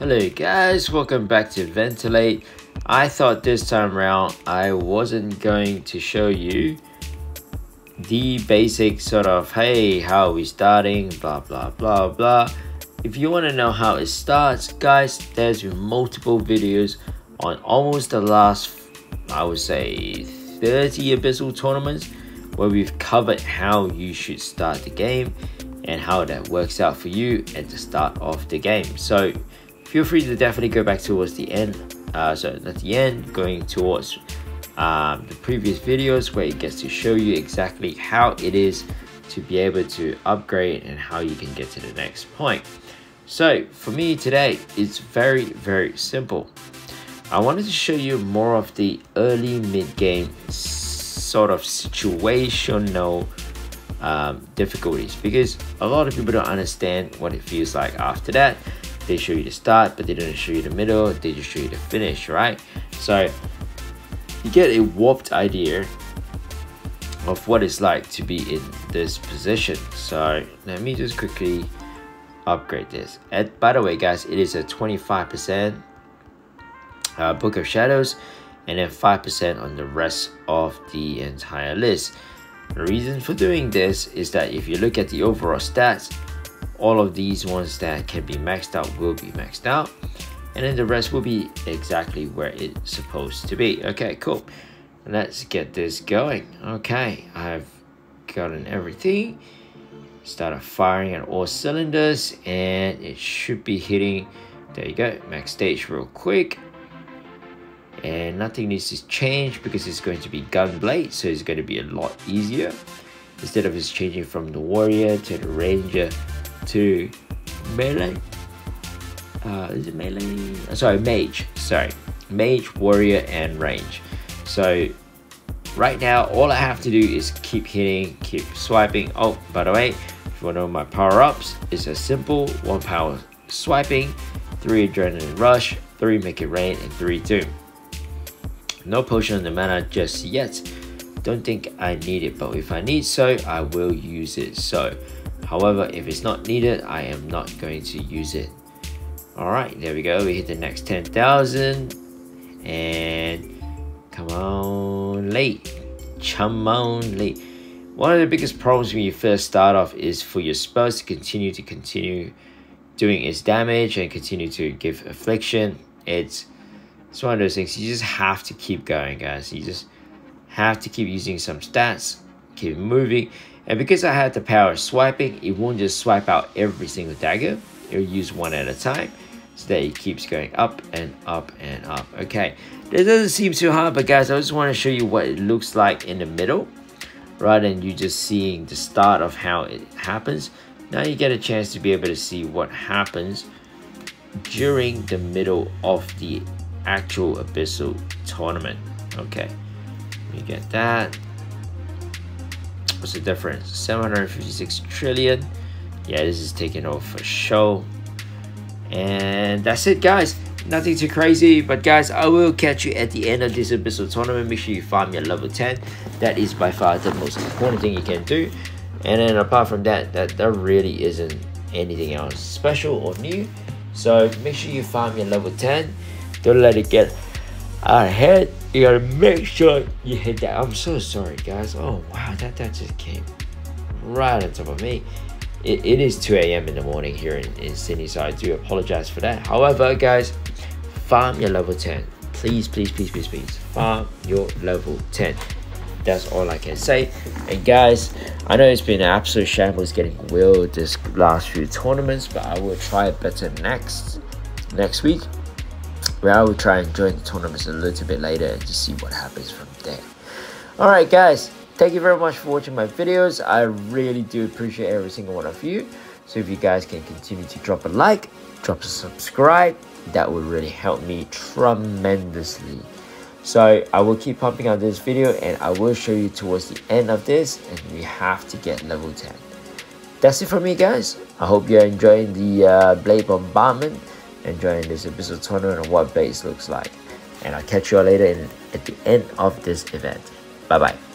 Hello guys, welcome back to VentiL8te. I thought this time around I wasn't going to show you the basic sort of hey how are we starting blah blah blah blah. If you want to know how it starts guys there's multiple videos on almost the last i would say 30 abyssal tournaments where we've covered how you should start the game and how that works out for you at the start of the game. So feel free to definitely go back towards the end uh, so at the end going towards um, the previous videos where it gets to show you exactly how it is to be able to upgrade and how you can get to the next point. So for me today, it's very, very simple. I wanted to show you more of the early mid-game sort of situational um, difficulties because a lot of people don't understand what it feels like after that. They show you the start, but they don't show you the middle, they just show you the finish, right? So you get a warped idea of what it's like to be in this position. So let me just quickly upgrade this. And by the way, guys, it is a 25% uh, Book of Shadows and then 5% on the rest of the entire list. The reason for doing this is that if you look at the overall stats, all of these ones that can be maxed out will be maxed out. And then the rest will be exactly where it's supposed to be. Okay cool. Let's get this going. Okay I've gotten everything. Started firing at all cylinders and it should be hitting there you go max stage real quick. And nothing needs to change because it's going to be gunblade so it's going to be a lot easier. Instead of it's changing from the warrior to the ranger to melee uh, is it melee? Uh, sorry, mage. Sorry, mage, warrior, and range. So right now, all I have to do is keep hitting, keep swiping. Oh, by the way, if you want to know my power ups, it's a simple one power swiping, three adrenaline rush, three make it rain, and three doom. No potion on the mana just yet. Don't think I need it, but if I need so, I will use it. So, however, if it's not needed, I am not going to use it. All right there we go. We hit the next 10,000 and come on late. Come on late. One of the biggest problems when you first start off is for your spells to continue to continue doing its damage and continue to give affliction. It's it's one of those things. You just have to keep going guys. You just have to keep using some stats keep moving. And because I had the power of swiping it won't just swipe out every single dagger. It'll use one at a time so that it keeps going up and up and up. Okay. This doesn't seem too hard but guys I just want to show you what it looks like in the middle. Rather than you just seeing the start of how it happens now you get a chance to be able to see what happens during the middle of the actual abyssal tournament. Okay. You get that what's the difference? 756 trillion. Yeah this is taking off for show. And that's it guys. Nothing too crazy but guys i will catch you at the end of this abyssal tournament. Make sure you farm your level 10 that is by far the most important thing you can do. And then apart from that that there really isn't anything else special or new. So make sure you farm your level 10 don't let it get ahead you gotta make sure you hit that i'm so sorry guys oh wow that that just came right on top of me it, it is 2 a.m. in the morning here in, in Sydney, so I do apologize for that. However, guys, farm your level 10. Please, please, please, please, please, farm your level 10. That's all I can say. And guys, I know it's been an absolute shambles getting will this last few tournaments, but I will try better next next week. I will try and join the tournaments a little bit later and just see what happens from there. Alright guys, Thank you very much for watching my videos. I really do appreciate every single one of you. So if you guys can continue to drop a like, drop a subscribe, that would really help me tremendously. So I will keep pumping out this video and I will show you towards the end of this and we have to get level 10. That's it for me guys. I hope you're enjoying the uh, Blade Bombardment, enjoying this abyssal tournament and what base looks like. And I'll catch you all later in, at the end of this event. Bye bye.